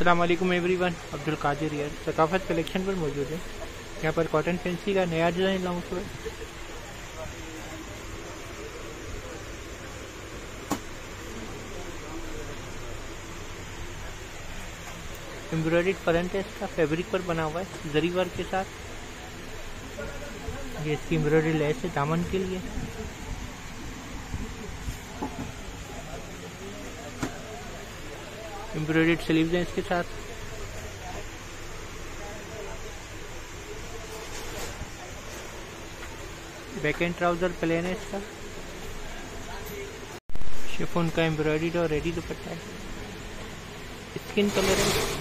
अस्सलाम वालेकुम एवरीवन अब्दुल कादिर यार सकाफत कलेक्शन पर मौजूद है। यहाँ पर कॉटन फैंसी का नया डिज़ाइन लॉन्च हुआ है एम्ब्रॉयड फ्रंट है इसका फैब्रिक पर बना हुआ है जरी वर्क के साथ। ये इसकी एम्ब्रॉयडरी लेस है, दामन के लिए। एम्ब्रॉयड स्लीव्स हैं इसके साथ। बैक एंड ट्राउज़र प्लेन है इसका। शिफोन का एम्ब्रॉयडेड और रेडी दुपट्टा है। स्किन कलर है।